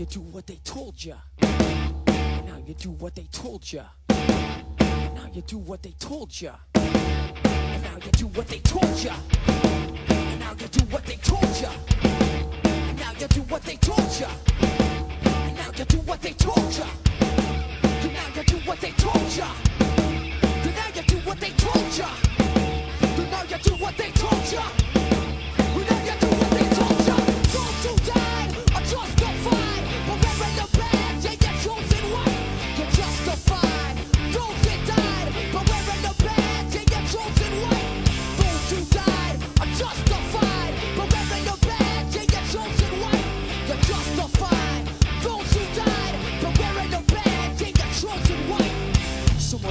You do what they told you. Now you do what they told you. Now you do what they told ya. And now you do what they told ya. And now you do what they told you. And now you do what they told you.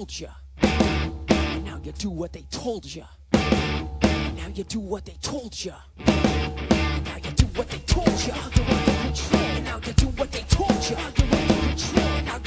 told you. And now you do what they told you. And now you do what they told you. And now you do what they told you. You're under control. And now you do what they told you. You're under control. And now